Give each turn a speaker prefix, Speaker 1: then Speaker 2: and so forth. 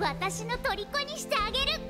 Speaker 1: 私の虜にしてあげる。